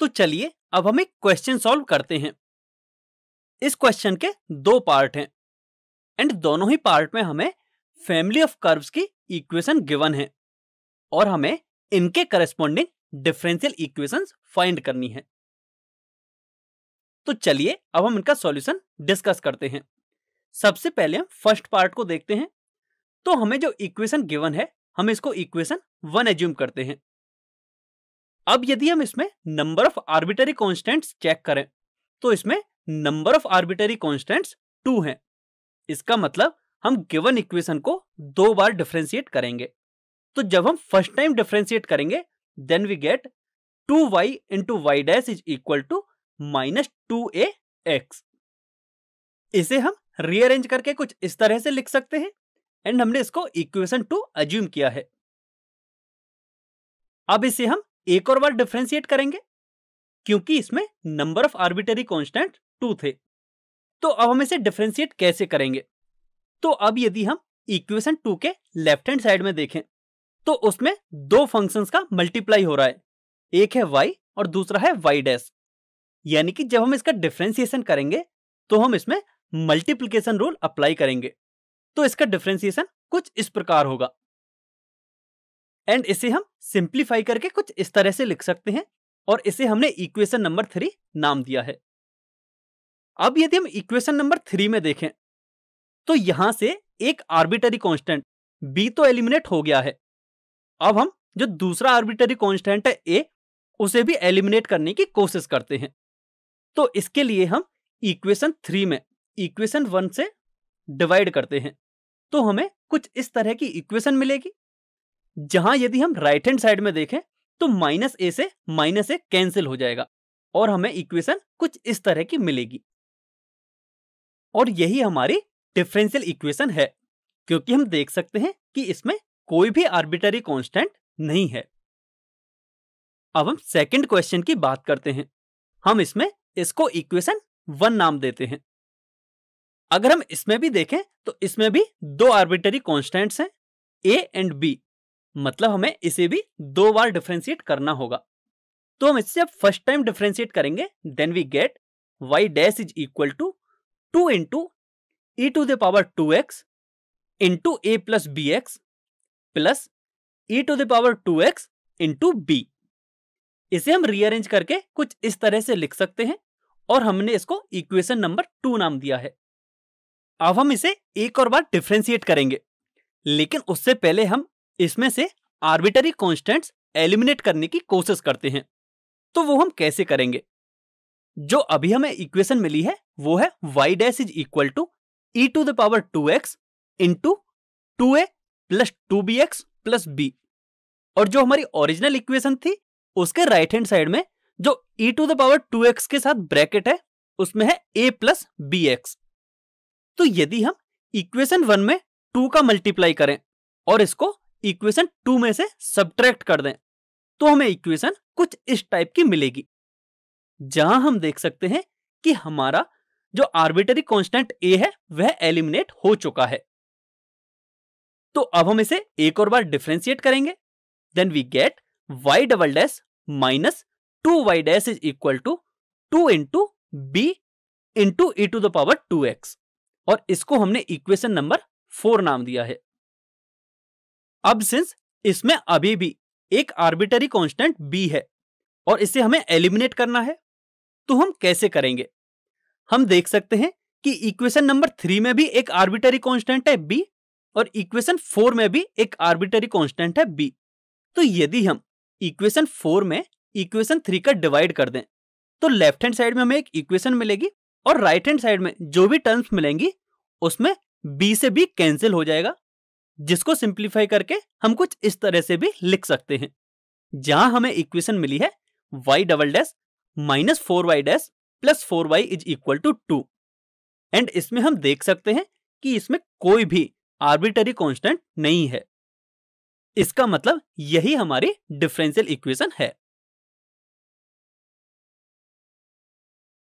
तो चलिए, अब हम एक क्वेश्चन सॉल्व करते हैं। इस क्वेश्चन के दो पार्ट हैं एंड दोनों ही पार्ट में हमें फैमिली ऑफ़ कर्व्स की इक्वेशन गिवन है, और हमें इनके करस्पॉन्डिंग डिफरेंशियल इक्वेशंस फाइंड करनी है। तो चलिए, अब हम इनका सॉल्यूशन डिस्कस करते हैं। सबसे पहले हम फ़र्स्ट पार्ट को देखते हैं तो हमें जो इक्वेशन गिवन है, हम इसको इक्वेशन वन एज्यूम करते हैं। अब यदि हम इसमें number of arbitrary constants check करें तो इसमें number of arbitrary constants two हैं। इसका मतलब हम गिवन इक्वेशन को दो बार डिफ्रेंशिएट करेंगे। तो जब हम फ़र्स्ट टाइम डिफ्रेंशिएट करेंगे then we get two y into y dash is equal to minus two a x इसे हम रीअरेंज करके कुछ इस तरह से लिख सकते हैं एंड हमने इसको इक्वेशन टू अज्यूम किया है। अब इसे हम एक और बार डिफ्रेंशिएट करेंगे, क्योंकि इसमें number of arbitrary constant two थे। तो अब हम इसे डिफ्रेंशिएट कैसे करेंगे? तो अब यदि हम इक्वेशन टू के लेफ़्ट हैंड साइड में देखें तो उसमें दो फ़ंक्शंस का मल्टीप्लाई हो रहा है, एक है y और दूसरा है y डैश यानी कि जब हम इसका डिफ्रेंसिएशन करेंगे तो हम इसमें मल्टीप्लीकेशन रूल अप्लाई करेंगे। तो इसका डिफ्रेंसिएशन कुछ इस प्रकार होगा। एंड इसे हम सिंप्लीफाई करके कुछ इस तरह से लिख सकते हैं। और इसे हमने इक्वेशन नंबर थ्री नाम दिया है। अब यदि हम इक्वेशन नंबर थ्री में देखें तो यहाँ से एक आर्बिटरी कांस्टेंट बी तो एलिमिनेट हो गया है। अब हम जो दूसरा आर्बिटरी कांस्टेंट है ए उसे भी एलिमिनेट करने की कोशिश करते हैं। तो इसके लिए हम इक्वेशन थ्री में इक्वेशन वन से डिवाइड करते हैं। तो हमें कुछ इस तरह की इक्वेशन मिलेगी। जहाँ यदि हम राइट हैंड साइड में देखें तो माइनस ए से माइनस ए कैंसिल हो जाएगा और हमें इक्वेशन कुछ इस तरह की मिलेगी। और यही हमारी डिफरेंशियल इक्वेशन है, क्योंकि हम देख सकते हैं कि इसमें कोई भी आर्बिटरी कांस्टेंट नहीं है। अब हम सेकंड क्वेश्चन की बात करते हैं। हम इसमें इसको इक्वेशन वन नाम देते हैं। अगर हम इसमें भी देखें तो इसमें भी दो आर्बिटरी कॉन्स्टेंट्स हैं ए एंड बी मतलब हमें इसे भी दो बार डिफ्रेंशिएट करना होगा। तो हम इससे फ़र्स्ट टाइम डिफ्रेंशिएट करेंगे then we get y dash is equal to two into e to the power two x into a plus b x plus e to the power two x into b इसे हम rearrange करके कुछ इस तरह से लिख सकते हैं और हमने इसको इक्वेशन नंबर टू नाम दिया है। अब हम इसे एक और बार डिफ्रेंशिएट करेंगे, लेकिन उससे पहले हम इसमें से आर्बिटरी कॉन्स्टेंट्स एलिमिनेट करने की कोशिश करते हैं। तो वो हम कैसे करेंगे? जो अभी हमें इक्वेशन मिली है, वो है y dash is equal to e to the power two x into two a plus two b x plus b और जो हमारी ओरिजिनल इक्वेशन थी, उसके राइट हैंड साइड में जो e to the power two x के साथ bracket है, उसमें है a प्लस बी एक्स तो यदि हम इक्वेशन वन में टू का मल्टीप्लाई करें और इसको इक्वेशन टू में से सब्ट्रैक्ट कर दें तो हमें इक्वेशन कुछ इस टाइप की मिलेगी। जहाँ हम देख सकते हैं कि हमारा जो आर्बिटरी कांस्टेंट ए है, वह एलिमिनेट हो चुका है। तो अब हम इसे एक और बार डिफ्रेंशिएट करेंगे। Then we get y double dash minus two y dash is equal to two into b into e to the power two x और इसको हमने इक्वेशन नंबर फोर नाम दिया है। अब सिंस इसमें अभी भी एक आर्बिटरी कांस्टेंट बी है और इसे हमें एलिमिनेट करना है तो हम कैसे करेंगे? हम देख सकते हैं कि इक्वेशन नंबर थ्री में भी एक आर्बिटरी कांस्टेंट है बी और इक्वेशन फोर में भी एक आर्बिटरी कांस्टेंट है बी तो यदि हम इक्वेशन फोर में इक्वेशन थ्री का डिवाइड कर दें तो लेफ़्ट हैंड साइड में हमें एक इक्वेशन मिलेगी और राइट हैंड साइड में जो भी टर्म्स मिलेंगी, उसमें बी से बी कैंसिल हो जाएगा। जिसको सिंप्लीफाई करके हम कुछ इस तरह से भी लिख सकते हैं। जहाँ हमें इक्वेशन मिली है y double dash minus four y dash plus four y is equal to two and इसमें हम देख सकते हैं कि इसमें कोई भी आर्बिटरी कॉन्स्टेंट नहीं है। इसका मतलब यही हमारी डिफरेंशियल इक्वेशन है।